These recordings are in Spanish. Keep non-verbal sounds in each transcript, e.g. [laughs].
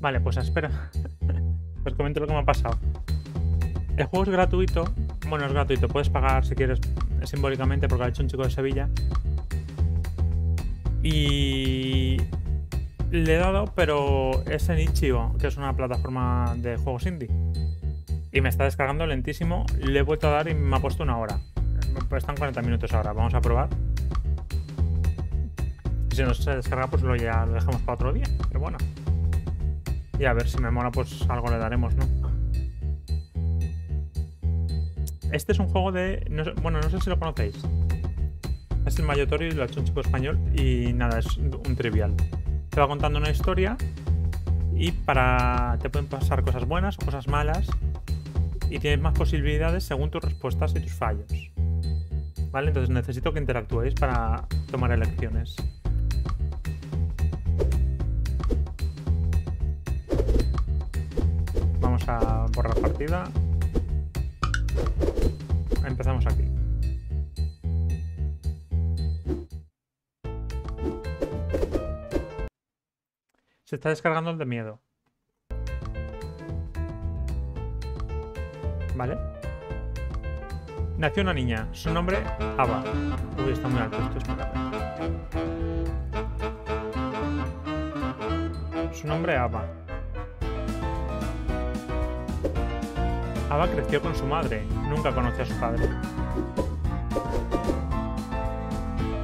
Vale, pues espera. [laughs] Os comento lo que me ha pasado. El juego es gratuito. Bueno, es gratuito. Puedes pagar si quieres simbólicamente porque lo ha hecho un chico de Sevilla. Y le he dado, pero es en Itch.io, que es una plataforma de juegos indie. Y me está descargando lentísimo. Le he vuelto a dar y me ha puesto una hora. Están 40 minutos ahora. Vamos a probar. Si no se descarga, pues lo ya lo dejamos para otro día. Pero bueno. Y a ver si me mola, pues algo le daremos, ¿no? Este es un juego de. bueno, no sé si lo conocéis. Es el Mayotorio y lo ha hecho un chico español. Y nada, es un trivial. Te va contando una historia. Y para. Te pueden pasar cosas buenas o cosas malas. Y tienes más posibilidades según tus respuestas y tus fallos. ¿Vale? Entonces necesito que interactuéis para tomar elecciones. Vamos a borrar partida. Empezamos aquí. Se está descargando el de miedo. ¿Vale? Nació una niña. Su nombre, Ava. Uy, está muy alto esto, Su nombre, Ava. Ava creció con su madre. Nunca conoció a su padre.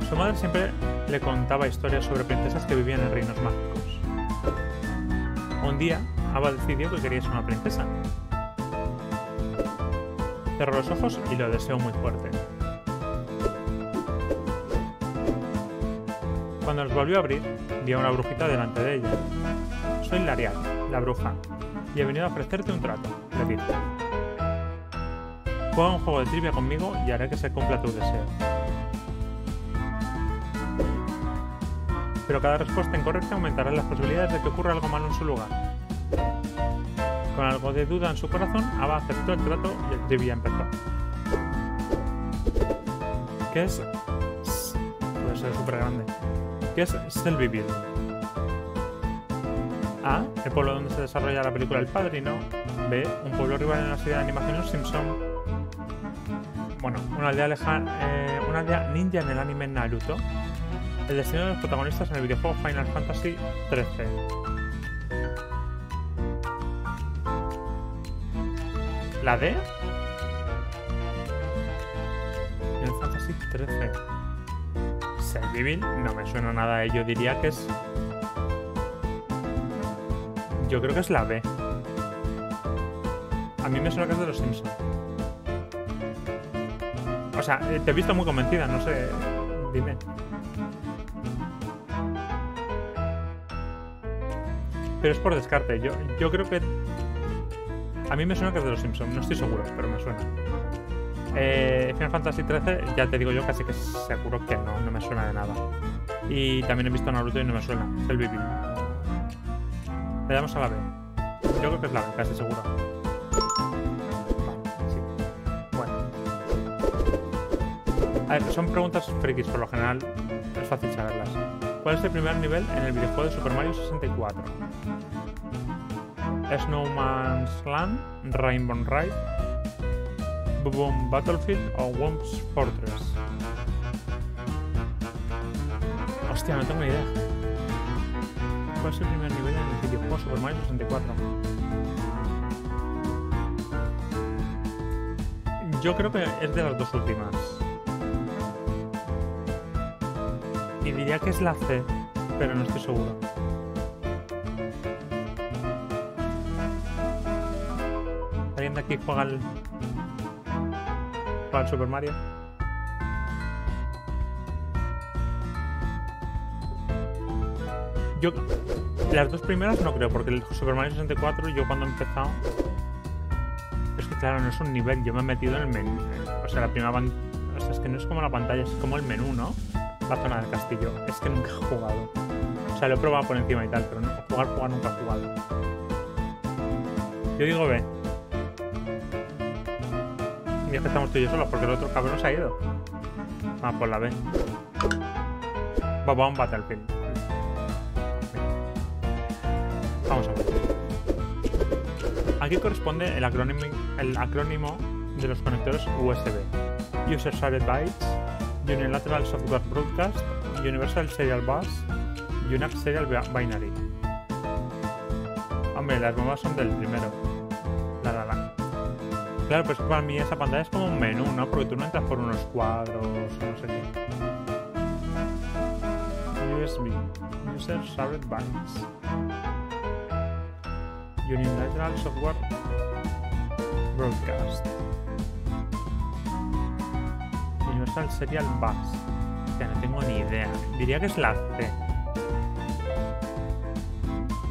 Su madre siempre le contaba historias sobre princesas que vivían en reinos mágicos. Un día, Ava decidió que quería ser una princesa. Cerró los ojos y lo deseó muy fuerte. Cuando los volvió a abrir, vio a una brujita delante de ella. Soy Lariat, la bruja, y he venido a ofrecerte un trato, le dijo. Juega un juego de trivia conmigo y haré que se cumpla tu deseo. Pero cada respuesta incorrecta aumentará las posibilidades de que ocurra algo malo en su lugar. Con algo de duda en su corazón, Ava aceptó el trato y el trivia empezó. ¿Qué es? Puede ser súper grande. ¿Qué es Selbyville? A. El pueblo donde se desarrolla la película El Padrino. B. Un pueblo rival en la serie de animación Simpson. Bueno, una aldea, lejana, eh, una aldea ninja en el anime Naruto. El destino de los protagonistas en el videojuego Final Fantasy XIII. ¿La D? Final Fantasy XIII. Selvivil no me suena nada. ¿eh? Yo diría que es... Yo creo que es la B. A mí me suena que es de los Simpsons. O sea, eh, te he visto muy convencida, no sé. Dime. Pero es por descarte. Yo, yo creo que a mí me suena que es de los Simpsons, no estoy seguro, pero me suena. Eh, Final Fantasy XIII, ya te digo yo casi que seguro que no, no me suena de nada. Y también he visto Naruto y no me suena, es el Bibi. Le damos a la B. Yo creo que es la B, casi seguro. A ver, son preguntas frikis por lo general, es fácil saberlas. ¿Cuál es el primer nivel en el videojuego de Super Mario 64? Snowman's Land, Rainbow Ride, Boom Battlefield o Womp's Fortress. Hostia, no tengo ni idea. ¿Cuál es el primer nivel en el videojuego Super Mario 64? Yo creo que es de las dos últimas. Diría que es la C, pero no estoy seguro. aquí juega el, juega el Super Mario. Yo las dos primeras no creo, porque el Super Mario 64 yo cuando he empezado es que claro, no es un nivel, yo me he metido en el menú. O sea, la primera o sea, es que no es como la pantalla, es como el menú, ¿no? La zona del castillo. Es que nunca he jugado. O sea, lo he probado por encima y tal, pero no, jugar, jugar nunca he jugado. Yo digo B. Y es que estamos tú y yo solos, porque el otro cabrón se ha ido. Ah, por la B. Vamos a un Battlefield. Vamos a ver. Aquí corresponde el acrónimo, el acrónimo de los conectores USB. User Shared Bytes, Unilateral Software Broadcast, Universal Serial Bus, Unix Serial Binary. Hombre, las bombas son del primero. La la la. Claro, pues para mí esa pantalla es como un menú, ¿no? Porque tú no entras por unos cuadros o no sé qué. USB. User Shared Bytes. Unilateral Software Broadcast. Universal Serial Bus. Ya no tengo ni idea. Diría que es la C.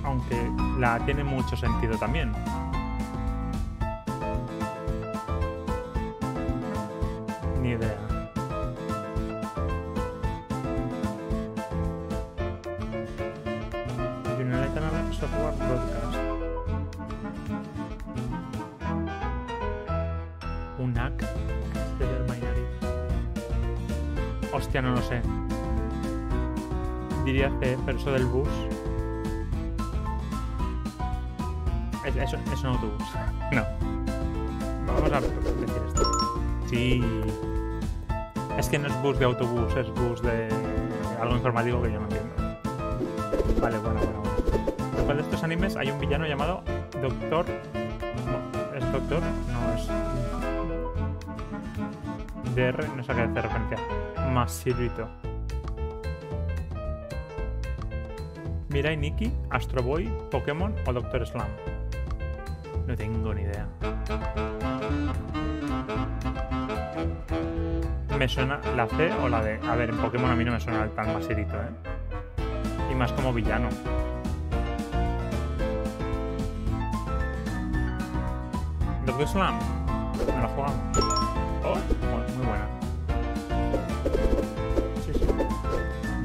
Aunque la tiene mucho sentido también. Ni idea. Hostia, no lo sé. Diría C, pero eso del bus. Es, es, es un autobús. No. Vamos a ver decir esto. Sí. Es que no es bus de autobús, es bus de algo informativo que yo no entiendo. Vale, bueno, bueno, bueno. Después de estos animes hay un villano llamado Doctor. ¿Es Doctor? No, es. DR, no sé a qué hace referencia. Masirito. Mirai Nikki, Astro Boy, Pokémon o Doctor Slam. No tengo ni idea. Me suena la C o la D. A ver, en Pokémon a mí no me suena el tal Masirito, ¿eh? Y más como villano. Doctor Slam. Me la jugamos.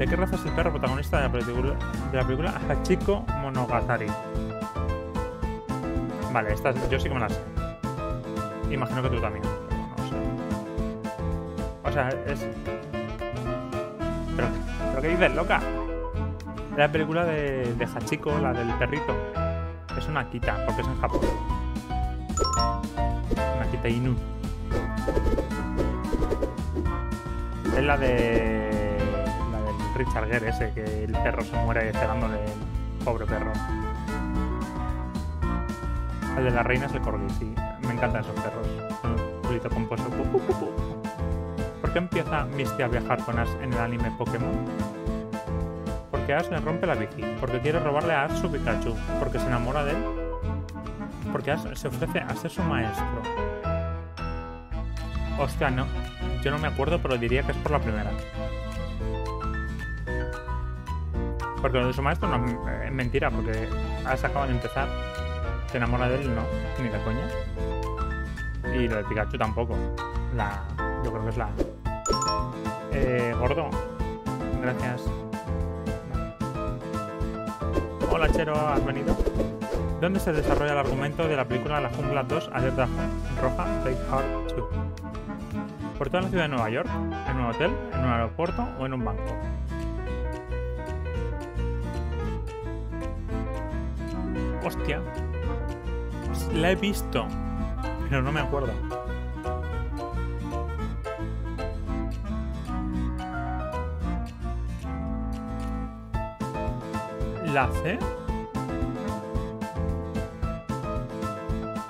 ¿De qué raza es el perro protagonista de la película, de la película Hachiko Monogatari? Vale, esta yo sí que me la sé. Imagino que tú también. no sé. O sea, es. ¿Pero, ¿pero qué dices, loca? La película de, de Hachiko, la del perrito. Es una Kita, porque es en Japón. Una Kita Inu. Es la de. Richard Gere ese, que el perro se muere esperándole el pobre perro. El de la reina es el corgi, sí. Me encantan esos perros. Un culito compuesto. Pu, pu, pu, pu. ¿Por qué empieza Misty a viajar con Ash en el anime Pokémon? Porque Ash le rompe la bici. Porque quiere robarle a Ash su Pikachu. Porque se enamora de él. Porque Ash se ofrece a ser su maestro. Hostia, no. Yo no me acuerdo, pero diría que es por la primera. Porque lo de su maestro no es es mentira, porque Ash acaba de empezar. Se enamora de él, no, ni de coña. Y lo de Pikachu tampoco. La. Yo creo que es la. Eh, gordo. Gracias. Hola Chero, ¿has venido? ¿Dónde se desarrolla el argumento de la película La Jungla 2 Alerta Roja Heart 2? ¿Por toda la ciudad de Nueva York? ¿En un hotel? ¿En un aeropuerto? ¿O en un banco? Hostia. La he visto, pero no me acuerdo. ¿La C?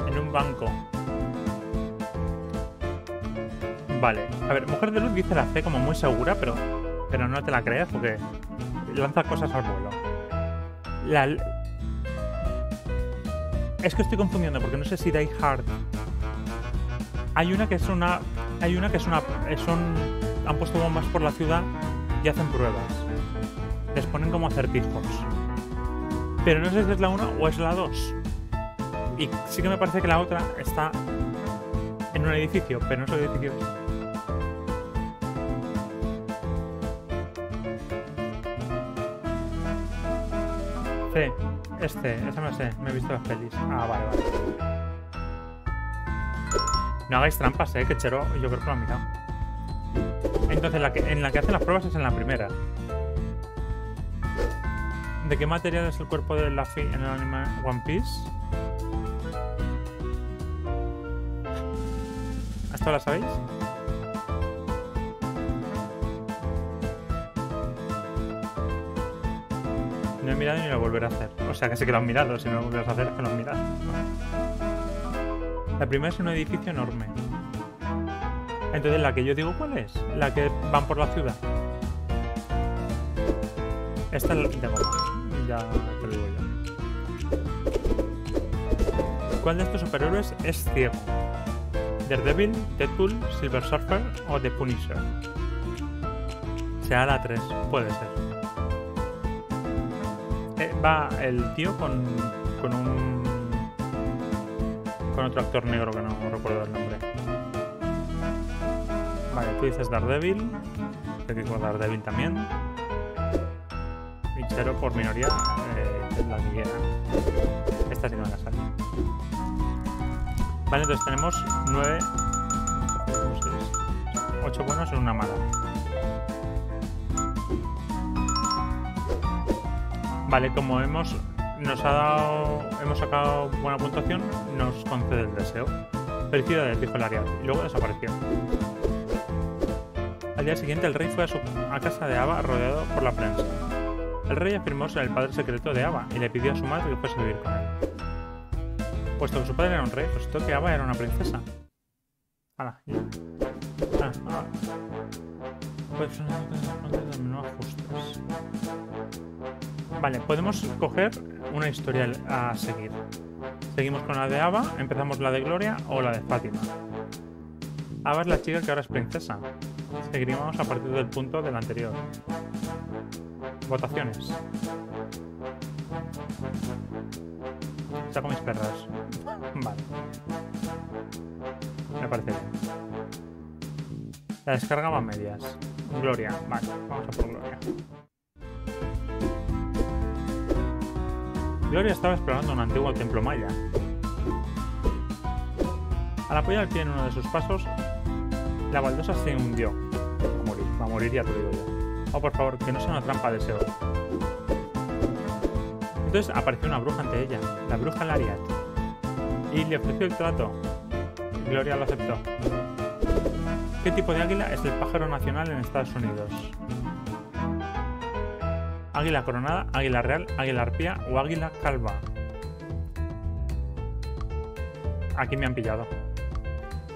En un banco. Vale. A ver, Mujer de Luz dice la C como muy segura, pero, pero no te la creas porque lanza cosas al vuelo. La, es que estoy confundiendo porque no sé si Die Hard. Hay una que es una. Hay una que es una. Son. Han puesto bombas por la ciudad y hacen pruebas. Les ponen como acertijos. Pero no sé si es la 1 o es la 2. Y sí que me parece que la otra está en un edificio, pero no sé qué edificio Este, este no sé, me he visto las pelis. Ah, vale, vale. No hagáis trampas, eh, que Chero yo creo que lo ha mirado. Entonces, la que, en la que hacen las pruebas es en la primera. ¿De qué material es el cuerpo de Luffy en el anime One Piece? ¿Hasta la sabéis? Ni lo volveré a hacer. O sea, que sé que lo han mirado. Si no lo volverás a hacer, es que lo han mirado. La primera es un edificio enorme. Entonces, la que yo digo, ¿cuál es? La que van por la ciudad. Esta es de goma. Ya te lo digo yo. ¿Cuál de estos superhéroes es ciego? Daredevil, Deadpool, Silver Surfer o The Punisher. Será la 3, puede ser. Eh, va el tío con, con un. con otro actor negro que no recuerdo el nombre. Vale, tú dices Daredevil. Yo digo Daredevil también. Y Chero por minoría eh, es la que Esta sí que me la sale. Vale, entonces tenemos 9, 8 buenos en una mala. Vale, como hemos nos ha dado, hemos sacado buena puntuación, nos concede el deseo. Felicidades, dijo el Ariad, y luego desapareció. Al día siguiente el rey fue a, casa de Ava rodeado por la prensa. El rey afirmó ser el padre secreto de Ava y le pidió a su madre que fuese a vivir con él. Puesto que su padre era un rey, resultó que Ava era una princesa. Hala, ya. Ah, ah. Pues no ajustes. Vale, podemos coger una historia a seguir. Seguimos con la de Ava, empezamos la de Gloria o la de Fátima. Ava es la chica que ahora es princesa. Seguiremos a partir del punto del anterior. Votaciones. Saco mis perras. Vale. Me parece bien. La descarga va a medias. Gloria. Vale, vamos a por Gloria. Gloria estaba explorando un antiguo templo maya. Al apoyar el pie en uno de sus pasos, la baldosa se hundió. Va a morir, va a morir ya te digo yo. Oh, por favor, que no sea una trampa de deseo. Entonces apareció una bruja ante ella, la bruja Lariat, y le ofreció el trato. Gloria lo aceptó. ¿Qué tipo de águila es el pájaro nacional en Estados Unidos? Águila coronada, águila real, águila arpía o águila calva. Aquí me han pillado.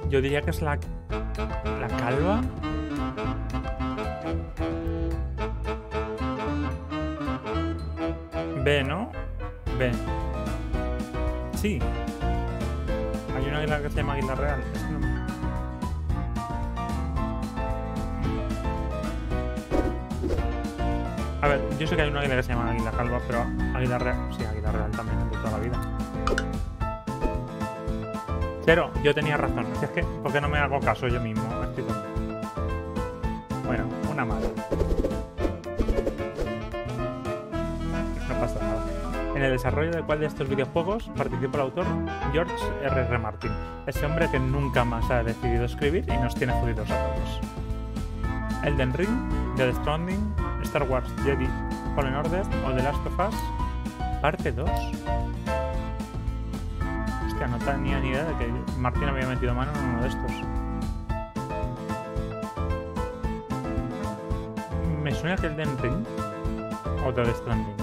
Yo diría que es la... ¿La calva? B, ¿no? B. Sí. Hay una águila que se llama águila real. A ver, yo sé que hay una águila que se llama águila calva, pero águila real... Sí, águila real también de toda la vida. Pero yo tenía razón. Es que, ¿por qué no me hago caso yo mismo? Bueno, una mala. No pasa nada. En el desarrollo de cuál de estos videojuegos participó el autor George R. R. Martin, ese hombre que nunca más ha decidido escribir y nos tiene jodidos a todos. Elden Ring, The Stranding, Star Wars Jedi Fallen Order o The Last of Us, parte 2 no tenía ni idea de que Martín había metido mano en uno de estos. Me suena que el Den Ring o The Stranding.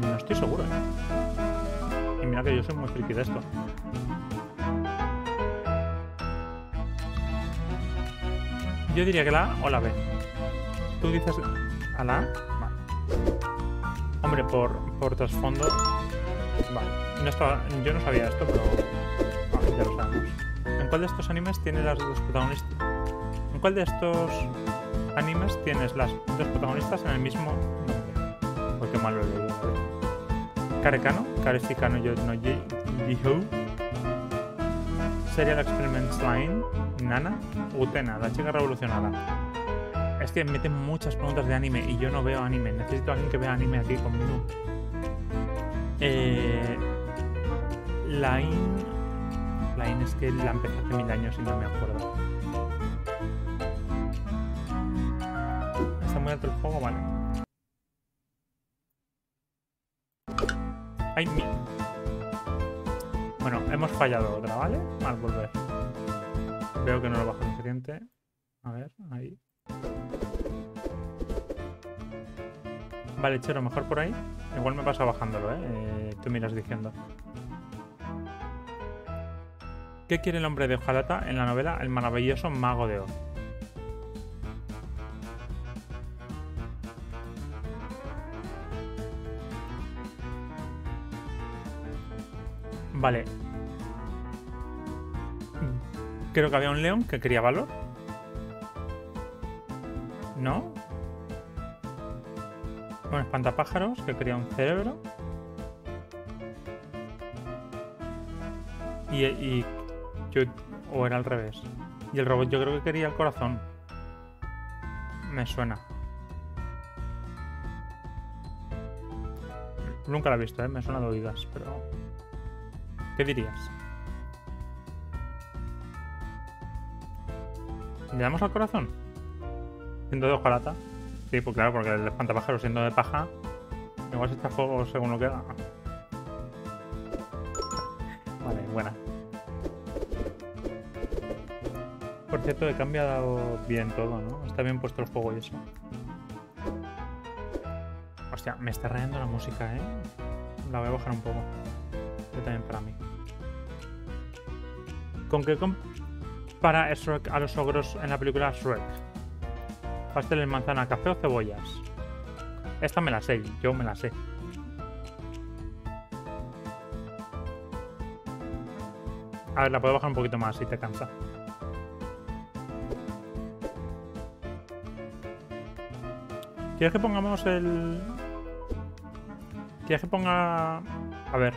No estoy seguro, ¿eh? Y mira que yo soy muy friki de esto. Yo diría que la A o la B. Tú dices a la. Vale. Hombre, por, por trasfondo... Vale, no estaba, yo no sabía esto, pero... Vale, ya lo sabemos. ¿En cuál de estos animes tiene las dos protagonistas? ¿En cuál de estos animes tienes las dos protagonistas en el mismo nombre? Pues qué mal lo he leído. Karekano, Karesikano yo no Jiho, Serial Experiments Line, Nana, Utena, la chica revolucionada. Es que meten muchas preguntas de anime y yo no veo anime. Necesito a alguien que vea anime aquí conmigo. Eh, Line. Line es que la empecé hace mil años y no me acuerdo. Está muy alto el juego, vale. Ay, mi... Bueno, hemos fallado otra, ¿vale? Al volver. Veo que no lo bajo suficiente. A ver, ahí. Vale, Chero, mejor por ahí. Igual me pasa bajándolo, ¿eh? ¿eh? Tú miras diciendo. ¿Qué quiere el hombre de hojalata en la novela El maravilloso mago de Oz? Vale. Creo que había un león que quería valor. ¿No? Un espantapájaros que quería un cerebro. Y, yo, o era al revés. Y el robot yo creo que quería el corazón. Me suena. Nunca la he visto, ¿eh? Me suena de oídas, pero... ¿Qué dirías? ¿Le damos al corazón? Siendo de hojalata. Sí, pues claro, porque el espantapájaro siendo de paja, igual se está fuego según lo que haga. Vale, buena. Por cierto, he cambiado bien todo, ¿no? Está bien puesto el juego y eso. Hostia, me está rayando la música, ¿eh? La voy a bajar un poco. Yo también para mí. ¿Con qué compara a los ogros en la película Shrek? Pastel en manzana, café o cebollas. Esta me la sé, yo me la sé. A ver, la puedo bajar un poquito más si te cansa. ¿Quieres que pongamos el...? ¿Quieres que ponga...? A ver.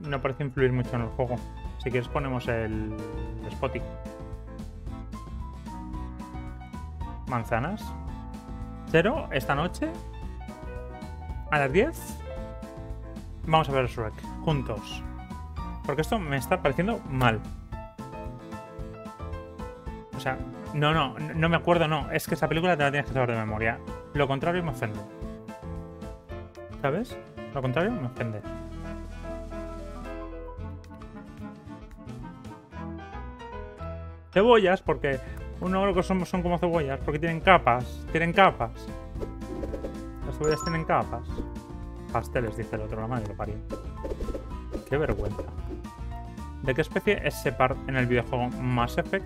No parece influir mucho en el juego. Si quieres ponemos el... Spotty. Manzanas. Cero, esta noche. A las 10. Vamos a ver Shrek. Juntos. Porque esto me está pareciendo mal. O sea, no, no, no me acuerdo, no. Es que esa película te la tienes que saber de memoria. Lo contrario me ofende. ¿Sabes? Lo contrario me ofende. Cebollas, porque un ogro que son, son como cebollas, porque tienen capas. Tienen capas. Las cebollas tienen capas. Pasteles, dice el otro, la madre lo parió. Qué vergüenza. ¿De qué especie es Separ en el videojuego Mass Effect?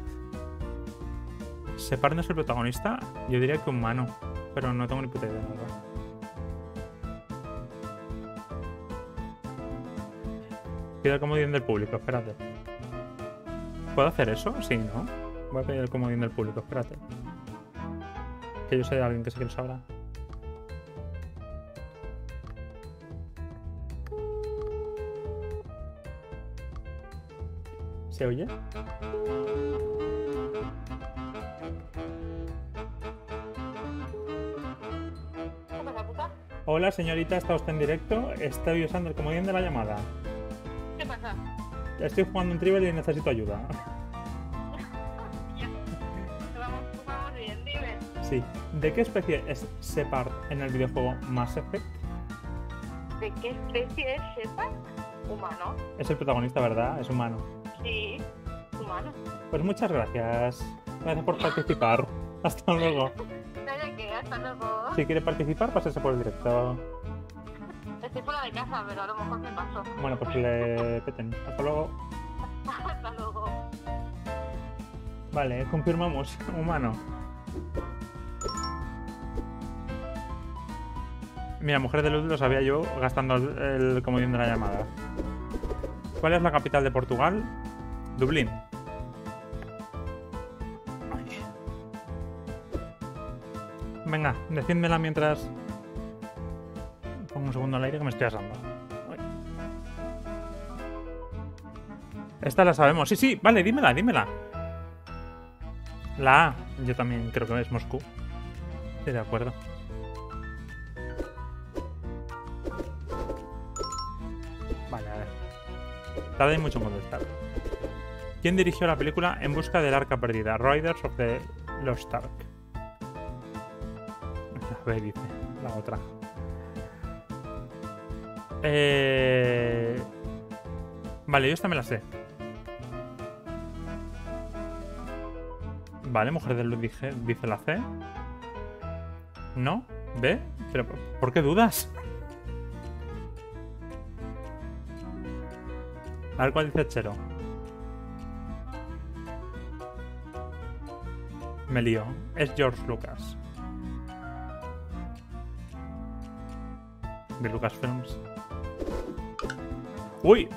Separ no es el protagonista, yo diría que humano, pero no tengo ni puta idea, la verdad. Pido el comodín del público, espérate. ¿Puedo hacer eso? Sí, ¿no? Voy a pedir el comodín del público, espérate. Que yo sé de alguien que sí que lo sabrá. ¿Se oye? Hola, señorita, ¿está usted en directo? Estoy usando el comodín de la llamada. ¿Qué pasa? Estoy jugando un trivial y necesito ayuda. Sí. ¿De qué especie es Separ en el videojuego Mass Effect? ¿De qué especie es Shepard? Humano. Es el protagonista, ¿verdad? Es humano. Sí, humano. Pues muchas gracias. Gracias por participar. [laughs] Hasta luego. Nada que, hasta luego. Si quiere participar, pásese por el directo. Estoy fuera de casa, pero a lo mejor me paso. Bueno, pues le peten. Hasta luego. [laughs] hasta luego. Vale, confirmamos. Humano. Mira, mujer de luz lo sabía yo gastando el, comodín de la llamada. ¿Cuál es la capital de Portugal? Dublín. Venga, decídmela mientras pongo un segundo al aire que me estoy asando. Esta la sabemos. Sí, sí, vale, dímela, dímela. La A, yo también creo que es Moscú. Sí, de acuerdo. Mucho en contestar. ¿Quién dirigió la película En busca del arca perdida? Riders of the Lost Ark. A ver, dice la otra. Eh... Vale, yo esta me la sé. Vale, mujer de luz dice la C. ¿No? ¿B? ¿Pero por qué dudas? A ver cuál dice Chero. Me lío. Es George Lucas. De Lucasfilms. ¡Uy!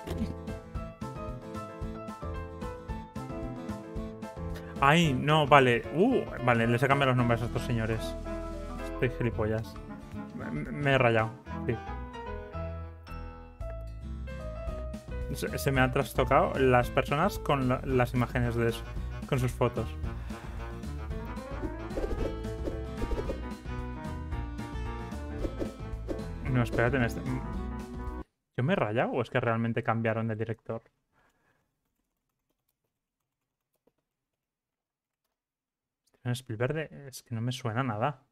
Ay, no, vale. Uh, vale, les he cambiado los nombres a estos señores. Estoy gilipollas. Me he rayado. Se, me han trastocado las personas con la- las imágenes de eso, con sus fotos. No, espérate, en este... ¿Yo me he rayado o es que realmente cambiaron de director? Spielberg es que no me suena nada.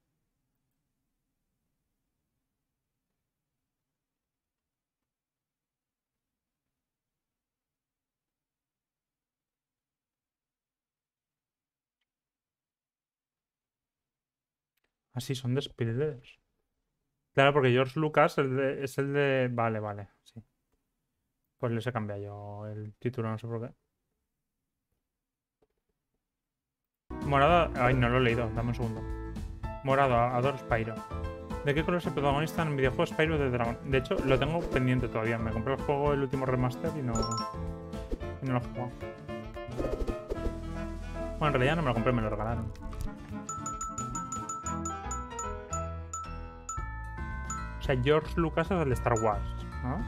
Ah, sí, son de Spielberg. Claro, porque George Lucas es el de... Vale, vale, sí. Pues les he cambiado yo el título, no sé por qué. Morado... Ay, no lo he leído, dame un segundo. Morado, adoro Spyro. ¿De qué color es el protagonista en el videojuego Spyro de Dragon? De hecho, lo tengo pendiente todavía. Me compré el juego, el último remaster y no... Y no lo he jugado. Bueno, en realidad no me lo compré, me lo regalaron. Sea, George Lucas es el de Star Wars, ¿no?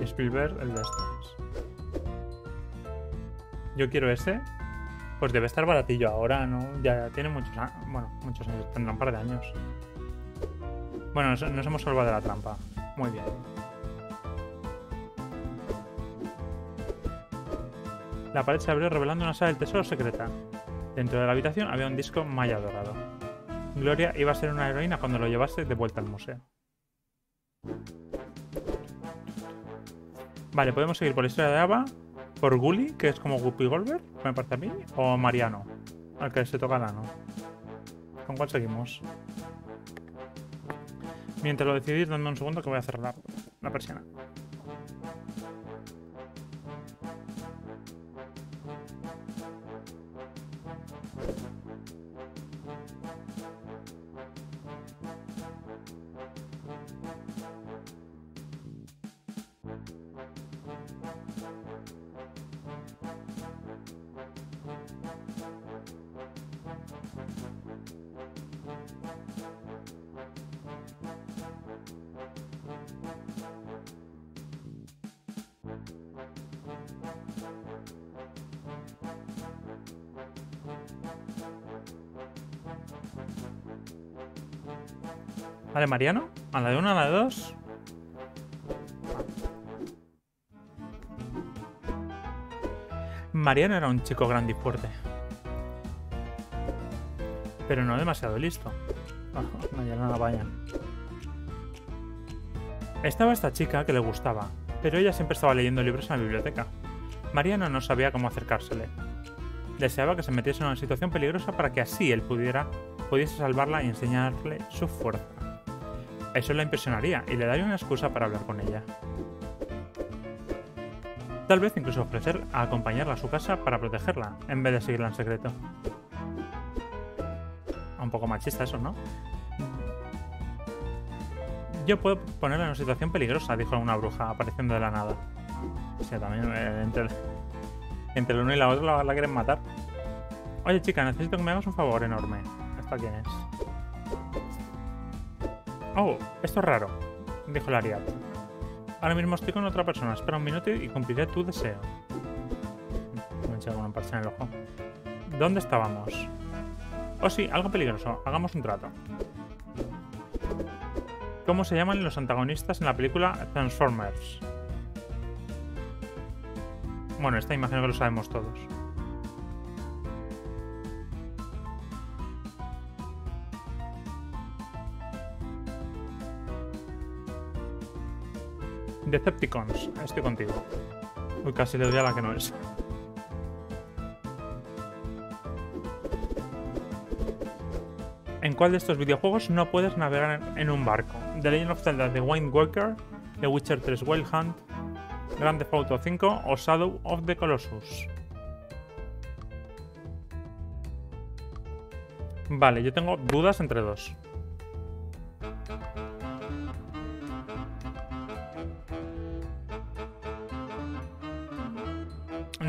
Y Spielberg el de estos. Yo quiero ese. Pues debe estar baratillo ahora, ¿no? Ya tiene muchos años. Bueno, muchos años. Tendrá un par de años. Bueno, nos, nos hemos salvado de la trampa. Muy bien. La pared se abrió revelando una sala del tesoro secreta. Dentro de la habitación había un disco maya dorado. Gloria iba a ser una heroína cuando lo llevase de vuelta al museo. Vale, podemos seguir por la historia de Ava, por Gully, que es como Guppy Goldberg, me parece a mí, o Mariano, al que se toca el ano. ¿Con cuál seguimos? Mientras lo decidís, dame un segundo que voy a cerrar la persiana. Vale, Mariano, a la de una, a la de dos. Mariano era un chico grande y fuerte. Pero no demasiado listo. [laughs] Vaya, nada, vaya. Estaba esta chica que le gustaba, pero ella siempre estaba leyendo libros en la biblioteca. Mariano no sabía cómo acercársele. Deseaba que se metiese en una situación peligrosa para que así él pudiera, pudiese salvarla y enseñarle su fuerza. Eso la impresionaría y le daría una excusa para hablar con ella. Tal vez incluso ofrecer a acompañarla a su casa para protegerla, en vez de seguirla en secreto. Un poco machista eso, ¿no? Yo puedo ponerla en una situación peligrosa, dijo una bruja, apareciendo de la nada. O sea, también eh, entre, entre el uno y la otra la quieren matar. Oye, chica, necesito que me hagas un favor enorme. ¿Esta quién es? Oh, esto es raro, dijo la Ariad. Ahora mismo estoy con otra persona. Espera un minuto y cumpliré tu deseo. Me echa con un parche en el ojo. ¿Dónde estábamos? Oh, sí, algo peligroso. Hagamos un trato. ¿Cómo se llaman los antagonistas en la película Transformers? Bueno, esta imagino que lo sabemos todos. Decepticons, estoy contigo. Uy, casi le doy a la que no es. ¿En cuál de estos videojuegos no puedes navegar en un barco? The Legend of Zelda The Wind Walker, The Witcher 3 Wild Hunt, Grand Theft Auto 5 o Shadow of the Colossus. Vale, yo tengo dudas entre dos.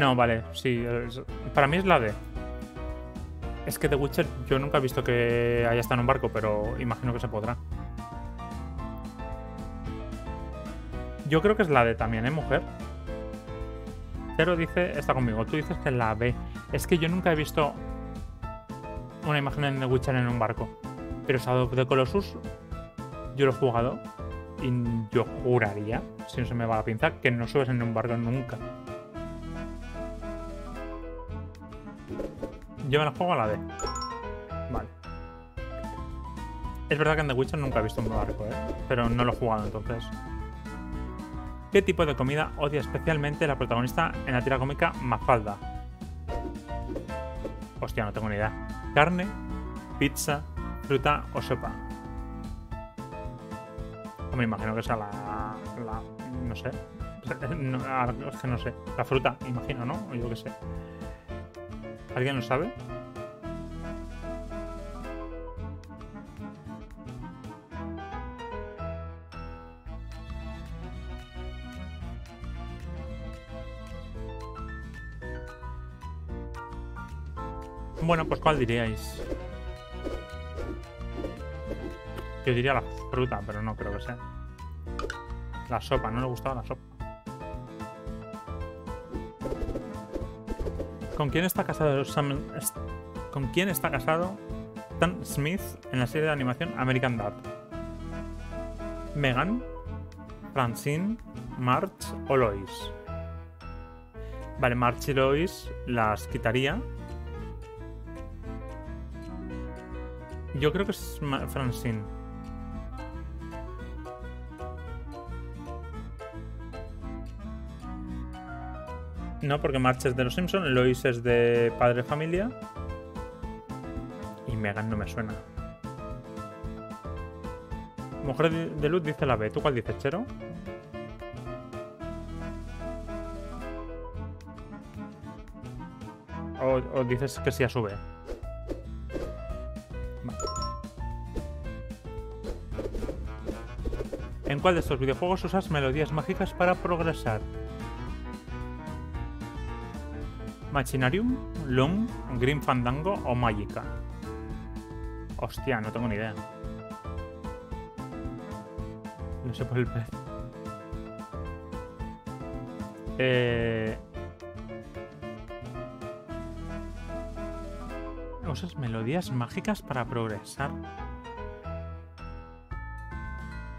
No, vale, sí. para mí es la D. Es que The Witcher yo nunca he visto que haya estado en un barco, pero imagino que se podrá. Yo creo que es la D también, ¿eh, mujer? Cero dice, está conmigo. Tú dices que es la B. Es que yo nunca he visto una imagen en The Witcher en un barco. Pero Shadow of the Colossus, yo lo he jugado y yo juraría, si no se me va la pinza, que no subes en un barco nunca. Yo me la juego a la D. Vale. Es verdad que en The Witcher nunca he visto un barco, ¿eh? Pero no lo he jugado entonces. ¿Qué tipo de comida odia especialmente la protagonista en la tira cómica Mafalda? Hostia, no tengo ni idea. ¿Carne, pizza, fruta o sopa? No me imagino que sea la. la no sé. No, ahora es que no sé. La fruta, imagino, ¿no? O yo qué sé. ¿Alguien lo sabe? Bueno, pues ¿cuál diríais? Yo diría la fruta, pero no creo que sea. La sopa, no le gustaba la sopa. ¿Con quién está casado Sam... ¿Con quién está casado Stan Smith en la serie de animación American Dad? ¿Megan? ¿Francine? ¿March o Lois? Vale, March y Lois las quitaría. Yo creo que es Francine. No, porque March es de los Simpsons, Lois es de Padre Familia. Y Megan no me suena. Mujer de Luz dice la B. ¿Tú cuál dices, Chero? O, dices que sí a sube. ¿En cuál de estos videojuegos usas melodías mágicas para progresar? Machinarium, Loom, Green Fandango o Magica. Hostia, no tengo ni idea. No sé por el pez. Eh... ¿Usas melodías mágicas para progresar?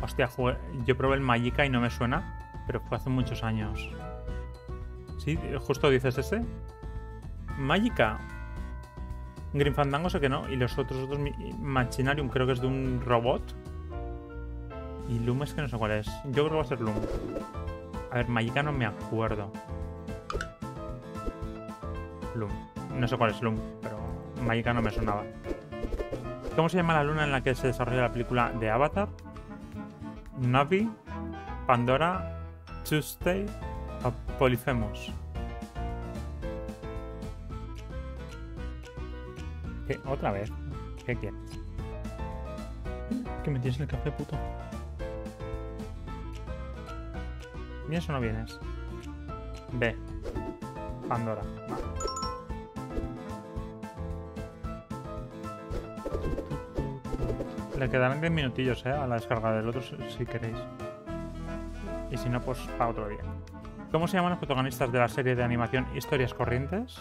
Hostia, jugué- yo probé el Magica y no me suena, pero fue hace muchos años. Sí, justo dices ese. Magica. Green sé que no. Y los otros mi- Machinarium creo que es de un robot. Y Loom es que no sé cuál es. Yo creo que va a ser Loom. A ver, Magica no me acuerdo. Loom. No sé cuál es Loom, pero Magica no me sonaba. ¿Cómo se llama la luna en la que se desarrolla la película de Avatar? Navi, Pandora, Tuesday o Polyphemus. ¿Otra vez? ¿Qué quieres? ¿Que me tienes el café, puto? ¿Vienes o no vienes? B. Pandora. Le quedarán 10 minutillos, ¿eh? A la descarga del otro si queréis. Y si no, pues para otro día. ¿Cómo se llaman los protagonistas de la serie de animación Historias Corrientes?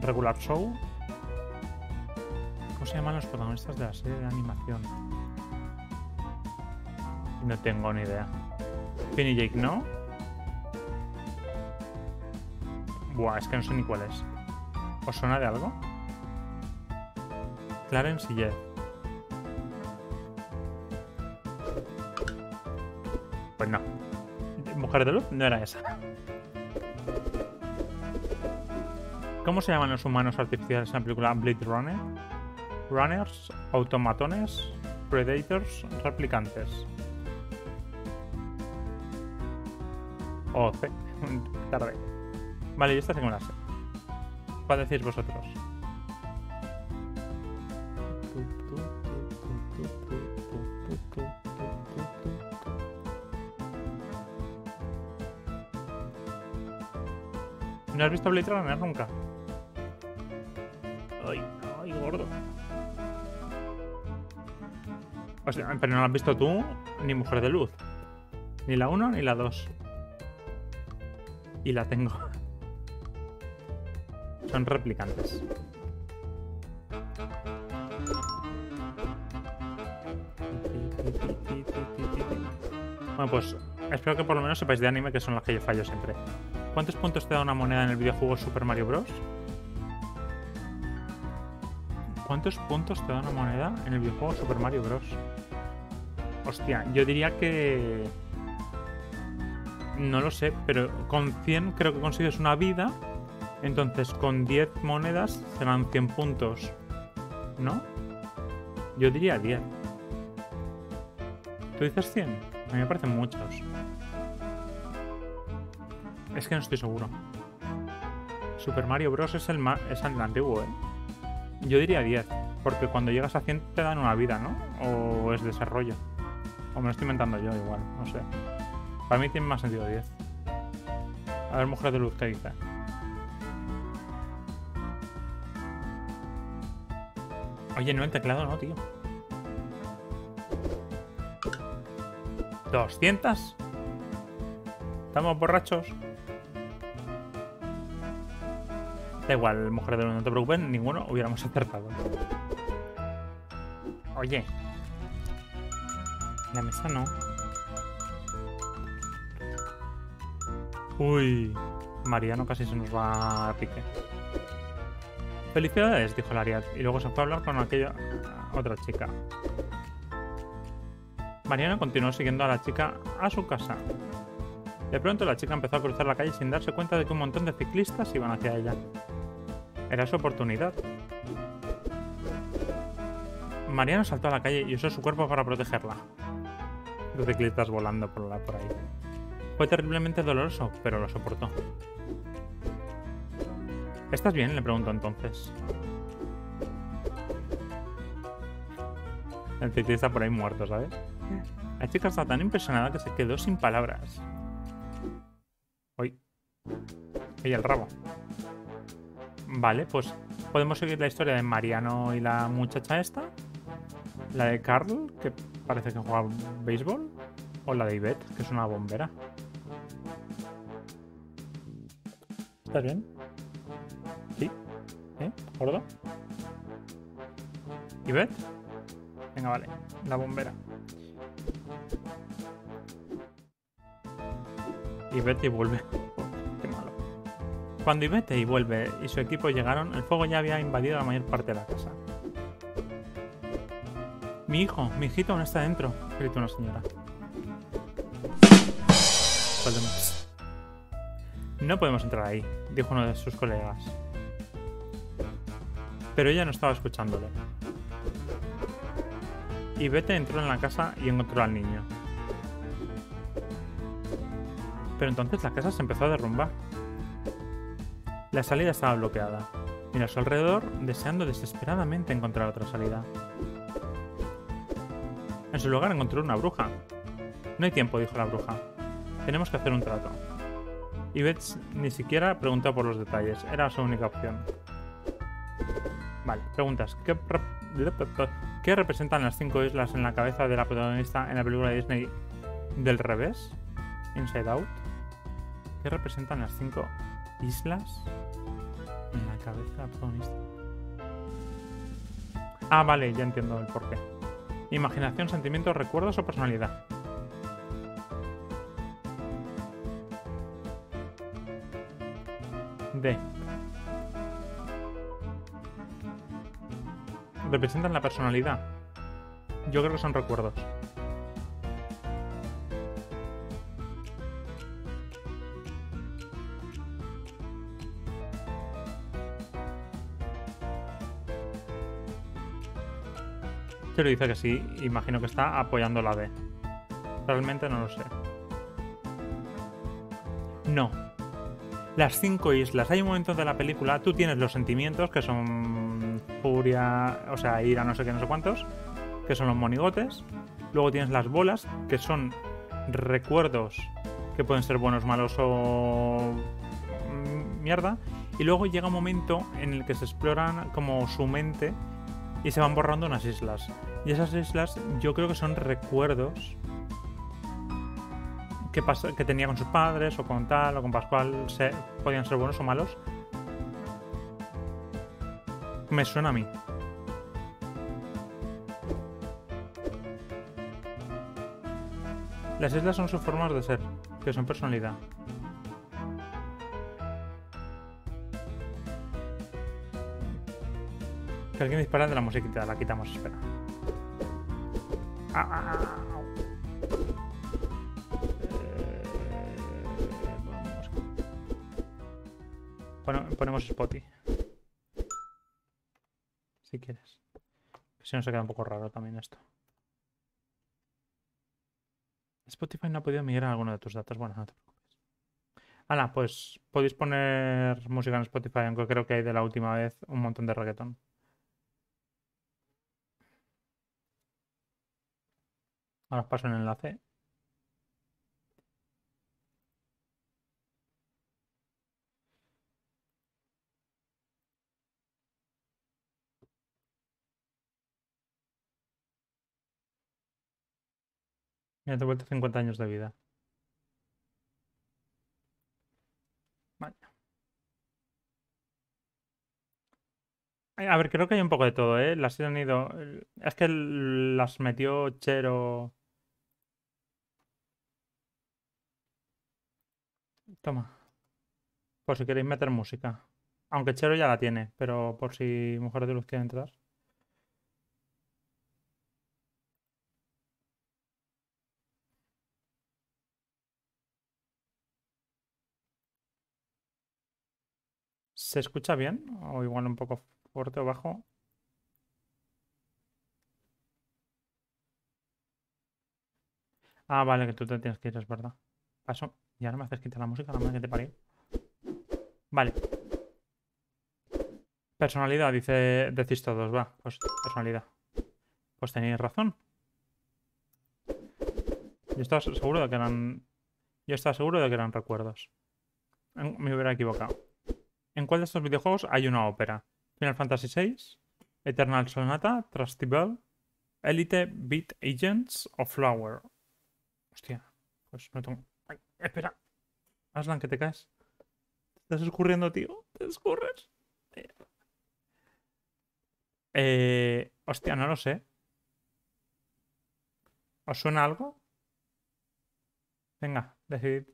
Regular Show. ¿Cómo se llaman los protagonistas de la serie de animación? No tengo ni idea. Finn y Jake, ¿no? Buah, es que no sé ni cuál es. ¿Os suena de algo? Clarence y Jeff. Pues no. Mujer de luz no era esa. ¿Cómo se llaman los humanos artificiales en la película Blade Runner? Runners, automatones, predators, replicantes. O C. [laughs] Tarde. Vale, yo esta tengo la C. ¿Cuál decís vosotros? ¿No has visto Blade Runner nunca? Pero no lo has visto tú ni Mujer de Luz. Ni la 1 ni la 2. Y la tengo. [laughs] Son replicantes. Bueno, pues espero que por lo menos sepáis de anime que son las que yo fallo siempre. ¿Cuántos puntos te da una moneda en el videojuego Super Mario Bros? ¿Cuántos puntos te da una moneda en el videojuego Super Mario Bros? Hostia, yo diría que... No lo sé, pero con 100 creo que consigues una vida. Entonces con 10 monedas serán 100 puntos. ¿No? Yo diría 10. ¿Tú dices 100? A mí me parecen muchos. Es que no estoy seguro. Super Mario Bros. es el, más, es el antiguo, ¿eh? Yo diría 10, porque cuando llegas a 100 te dan una vida, ¿no? O es desarrollo. O me lo estoy inventando yo igual, no sé. Para mí tiene más sentido 10. A ver, mujer de luz, ¿qué dice? Oye, no el teclado, no, tío. ¿200? ¿Estamos borrachos? Da igual, mujer de luz, no te preocupes, ninguno hubiéramos acertado. Oye. La mesa no. Uy. Mariano casi se nos va a pique. Felicidades, dijo Lariat, y luego se fue a hablar con aquella otra chica. Mariano continuó siguiendo a la chica a su casa. De pronto la chica empezó a cruzar la calle sin darse cuenta de que un montón de ciclistas iban hacia ella. Era su oportunidad. Mariano saltó a la calle y usó su cuerpo para protegerla. Los ciclistas volando por, la, por ahí. Fue terriblemente doloroso, pero lo soportó. ¿Estás bien? Le preguntó entonces. El ciclista por ahí muerto, ¿sabes? La chica está tan impresionada que se quedó sin palabras. Uy. Y el rabo. Vale, pues podemos seguir la historia de Mariano y la muchacha esta. La de Carl, que parece que juega béisbol. O la de Ivette, que es una bombera. ¿Estás bien? ¿Sí? ¿Eh? ¿Gordo? ¿Ivette? Venga, vale. La bombera. Y vete y vuelve. Qué malo. Cuando Ivete y vuelve y su equipo llegaron, el fuego ya había invadido la mayor parte de la casa. Mi hijo, mi hijito aún está dentro, gritó una señora. No podemos entrar ahí, dijo uno de sus colegas. Pero ella no estaba escuchándole. Y Vete entró en la casa y encontró al niño. Pero entonces la casa se empezó a derrumbar. La salida estaba bloqueada. Miró a su alrededor, deseando desesperadamente encontrar otra salida. En su lugar encontró una bruja. No hay tiempo, dijo la bruja. Tenemos que hacer un trato. Y Beth ni siquiera preguntó por los detalles, era su única opción. Vale, preguntas. ¿Qué, ¿Qué representan las cinco islas en la cabeza de la protagonista en la película de Disney del revés? Inside Out. ¿Qué representan las cinco islas en la cabeza de la protagonista? Ah, vale, ya entiendo el porqué. Imaginación, sentimientos, recuerdos o personalidad. D. Representan la personalidad. Yo creo que son recuerdos. Pero dice que sí, imagino que está apoyando la D. Realmente no lo sé. No. Las cinco islas. Hay un momento de la película, tú tienes los sentimientos, que son furia, o sea, ira, no sé qué, no sé cuántos, que son los monigotes. Luego tienes las bolas, que son recuerdos que pueden ser buenos, malos o mm, mierda. Y luego llega un momento en el que se exploran como su mente y se van borrando unas islas. Y esas islas yo creo que son recuerdos que, que tenía con sus padres o con tal o con Pascual. Se, podían ser buenos o malos. Me suena a mí. Las islas son sus formas de ser, que son personalidad. Que alguien dispara de la musiquita, la quitamos, espera. Ah, ah, ah, ah. Eh, ponemos Spotty. Si quieres. Si no se queda un poco raro también esto. Spotify no ha podido migrar alguno de tus datos. Bueno, no te preocupes. Hala, pues podéis poner música en Spotify, aunque creo que hay de la última vez un montón de reggaetón. Ahora os paso el enlace. Ya te he vuelto 50 años de vida. A ver, creo que hay un poco de todo, ¿eh? Las han ido. Es que las metió Chero. Toma. Por si queréis meter música. Aunque Chero ya la tiene, pero por si Mujer de Luz quiere entrar. ¿Se escucha bien? O igual un poco fuerte o bajo. Ah, vale, que tú te tienes que ir, es verdad. Paso. Ya no me haces quitar la música, la madre que te parió. Vale. Personalidad, dice, decís todos, va. Pues personalidad. Pues tenéis razón. Yo estaba seguro de que eran. Yo estaba seguro de que eran recuerdos. Me hubiera equivocado. ¿En cuál de estos videojuegos hay una ópera? Final Fantasy VI, Eternal Sonata, Trusty Bell, Elite Beat Agents o Flower. Hostia, pues no tengo. Espera. Aslan, que te caes. Te estás escurriendo, tío. Te escurres. Eh, hostia, no lo sé. ¿Os suena algo? Venga, decidid.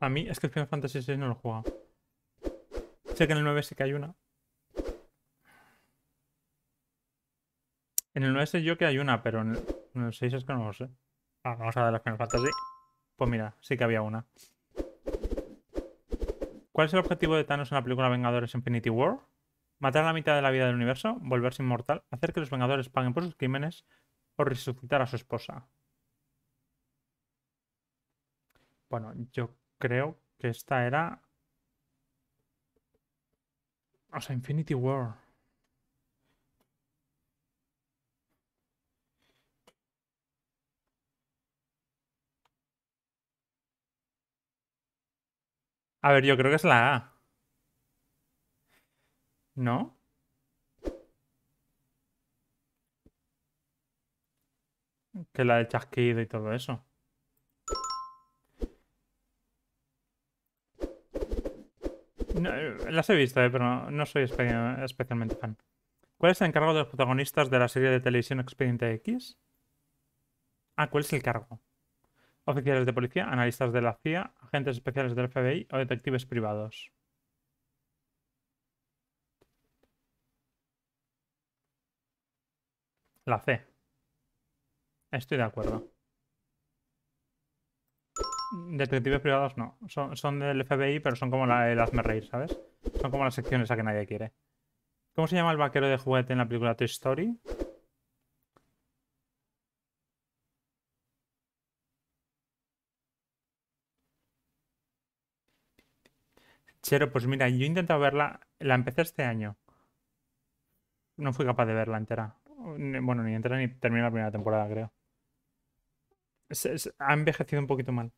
A mí es que el Final Fantasy VI no lo he jugado. Sé que en el 9 sí que hay una. En el 9 sé yo que hay una, pero en el, en el 6 es que no lo sé. Ah, vamos a ver la Final Fantasy. Pues mira, sí que había una. ¿Cuál es el objetivo de Thanos en la película Vengadores Infinity War? Matar a la mitad de la vida del universo, volverse inmortal, hacer que los Vengadores paguen por sus crímenes o resucitar a su esposa. Bueno, yo creo que esta era. O sea, Infinity War. A ver, yo creo que es la A. ¿No? Que la de chasquido y todo eso. No, eh, las he visto, eh, pero no, soy espe- especialmente fan. ¿Cuál es el encargo de los protagonistas de la serie de televisión Expediente X? Ah, ¿cuál es el cargo? Oficiales de policía, analistas de la CIA, agentes especiales del FBI o detectives privados. La C. Estoy de acuerdo. Detectives privados no. Son, del FBI, pero son como la, el hazme reír, ¿sabes? Son como las secciones a que nadie quiere. ¿Cómo se llama el vaquero de juguete en la película Toy Story? Chero, pues mira, yo he intentado verla, la empecé este año. No fui capaz de verla entera. Bueno, ni entera ni terminé la primera temporada, creo. Ha envejecido un poquito mal.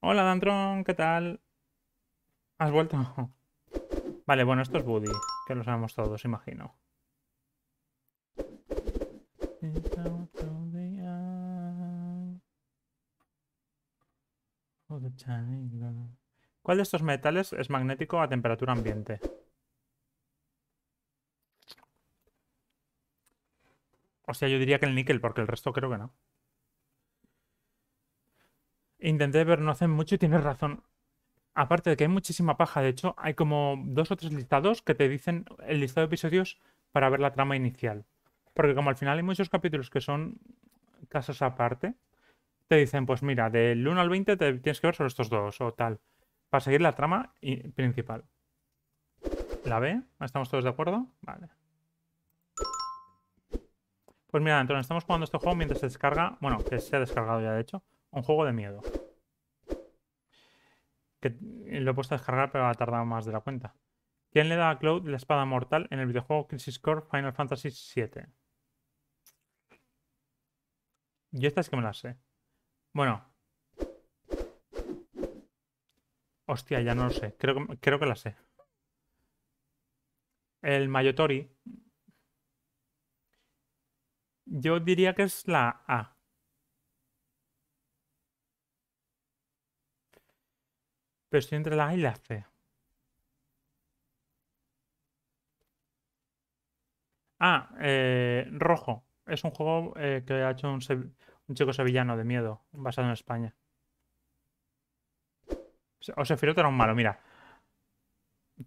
Hola, Dantron, ¿qué tal? ¿Has vuelto? [laughs] Vale, bueno, esto es Woody, que lo sabemos todos, imagino. ¿Cuál de estos metales es magnético a temperatura ambiente? O sea, yo diría que el níquel, porque el resto creo que no. Intenté, pero no hace mucho y tienes razón. Aparte de que hay muchísima paja, de hecho, hay como dos o tres listados que te dicen el listado de episodios para ver la trama inicial. Porque como al final hay muchos capítulos que son casos aparte, te dicen, pues mira, del 1 al 20 te tienes que ver solo estos dos o tal, para seguir la trama principal. ¿La B? ¿Estamos todos de acuerdo? Vale. Pues mira, entonces estamos jugando este juego mientras se descarga, bueno, que se ha descargado ya de hecho, un juego de miedo. Que lo he puesto a descargar, pero ha tardado más de la cuenta. ¿Quién le da a Cloud la espada mortal en el videojuego Crisis Core Final Fantasy VII? Yo esta es que me la sé. Bueno. Hostia, ya no lo sé. Creo que, creo que la sé. El Mayotori. Yo diría que es la A. Pero estoy entre la A y la C. Ah, eh, Rojo. Es un juego eh, que ha hecho un chico sevillano de miedo, basado en España. O Sephiroth era un malo, mira.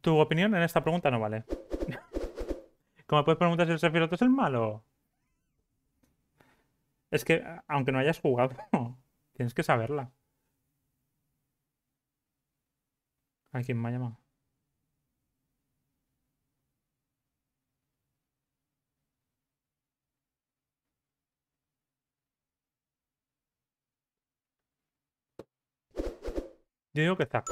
Tu opinión en esta pregunta no vale. [laughs] ¿Cómo puedes preguntar si el Sephiroth es el malo? Es que, aunque no hayas jugado, [laughs] tienes que saberla. ¿A quién me ha llamado? Yo digo que Zack.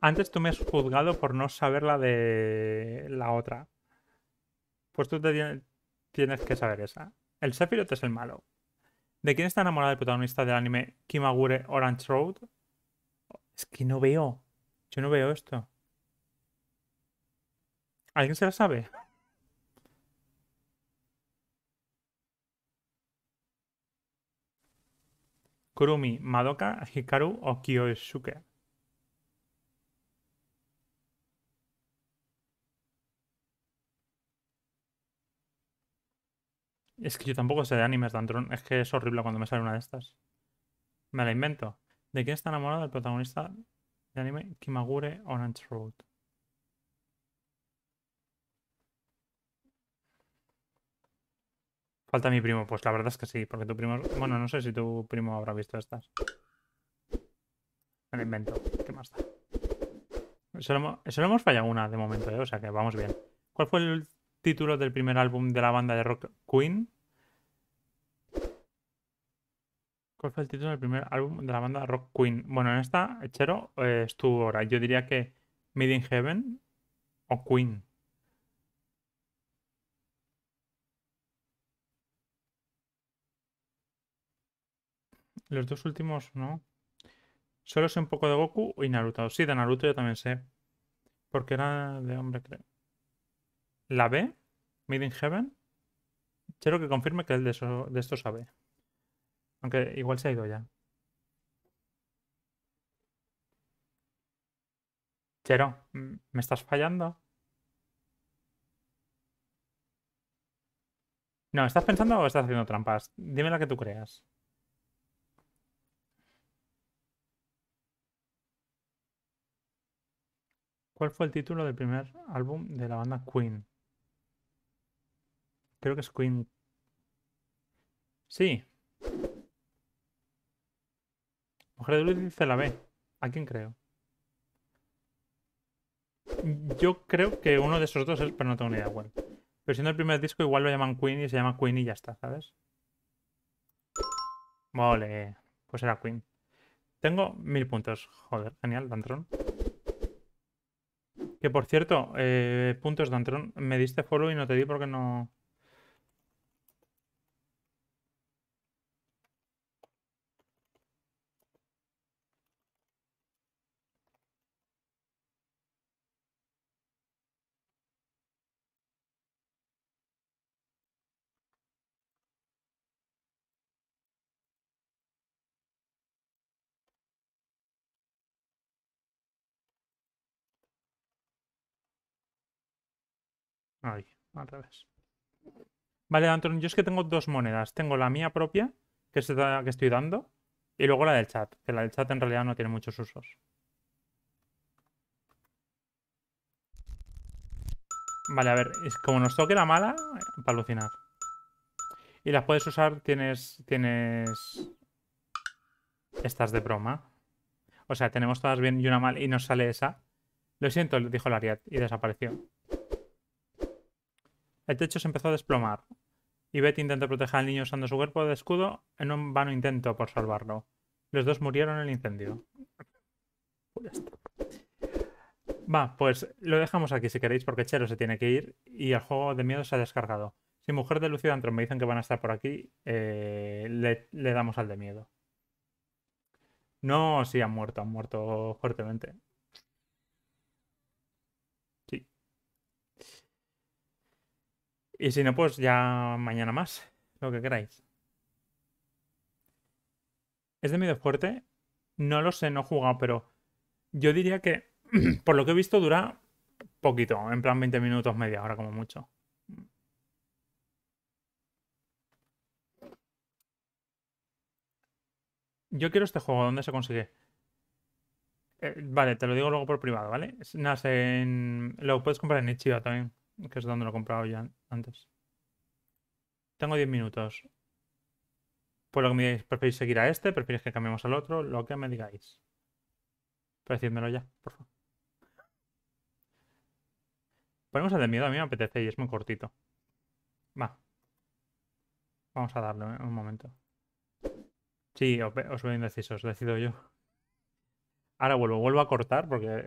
Antes tú me has juzgado por no saber la de la otra. Pues tú te tien- tienes que saber esa. El Sephiroth es el malo. ¿De quién está enamorado el protagonista del anime Kimagure Orange Road? Es que no veo. Yo no veo esto. ¿Alguien se la sabe? Kurumi, Madoka, Hikaru o Kyosuke. Es que yo tampoco sé de animes, Dantron. Es que es horrible cuando me sale una de estas. Me la invento. ¿De quién está enamorado el protagonista de anime Kimagure Orange Road? Falta mi primo. Pues la verdad es que sí, porque tu primo... Bueno, no sé si tu primo habrá visto estas. Me la invento. ¿Qué más da? Solo hemos, solo hemos fallado una de momento, ¿eh? O sea que vamos bien. ¿Cuál fue el título del primer álbum de la banda de rock Queen? ¿Cuál fue el título del primer álbum de la banda rock Queen? Bueno, en esta, Chero, eh, es tu hora. Yo diría que Made in Heaven o Queen. Los dos últimos, ¿no? Solo sé un poco de Goku y Naruto. Sí, de Naruto yo también sé. Porque era de hombre, creo. ¿La B? ¿Made in Heaven? Quiero que confirme que él de, eso, de esto sabe. Aunque igual se ha ido ya. Chero, ¿me estás fallando? No, ¿estás pensando o estás haciendo trampas? Dime la que tú creas. ¿Cuál fue el título del primer álbum de la banda Queen? Creo que es Queen. Sí. Mujer de luz dice la B. ¿A quién creo? Yo creo que uno de esos dos es, pero no tengo ni idea cuál. Pero siendo el primer disco, igual lo llaman Queen y se llama Queen y ya está, ¿sabes? Vale, pues era Queen. Tengo mil puntos. Joder, genial, Dantron. Que por cierto, eh, puntos Dantron, me diste follow y no te di porque no. Ay, al revés. Vale, Antron, yo es que tengo dos monedas. Tengo la mía propia, que es la que estoy dando, y luego la del chat, que la del chat en realidad no tiene muchos usos. Vale, a ver, es como nos toque la mala, para alucinar. Y las puedes usar, tienes. Tienes. Estas de broma. O sea, tenemos todas bien y una mal y nos sale esa. Lo siento, dijo Lariat y desapareció. El techo se empezó a desplomar, y Betty intentó proteger al niño usando su cuerpo de escudo en un vano intento por salvarlo. Los dos murieron en el incendio. Va, pues lo dejamos aquí si queréis, porque Chero se tiene que ir y el juego de miedo se ha descargado. Si Mujer de Lucio Antron me dicen que van a estar por aquí, eh, le, le damos al de miedo. No, sí, han muerto, han muerto fuertemente. Sí. Y si no, pues ya mañana más, lo que queráis. ¿Es de miedo fuerte? No lo sé, no he jugado, pero yo diría que, [clears throat] por lo que he visto, dura poquito, en plan 20 minutos, media hora como mucho. Yo quiero este juego, ¿dónde se consigue? Eh, vale, te lo digo luego por privado, ¿vale? Nada, en- lo puedes comprar en Ichiba también, que es donde lo he comprado ya antes. Tengo 10 minutos. Pues lo que me digáis, ¿preferís seguir a este? ¿Preferís que cambiemos al otro? Lo que me digáis. Pero decídmelo ya, por favor. Ponemos el de miedo, a mí me apetece y es muy cortito. Va. Vamos a darle un momento. Sí, os veo indecisos, decido yo. Ahora vuelvo, vuelvo a cortar porque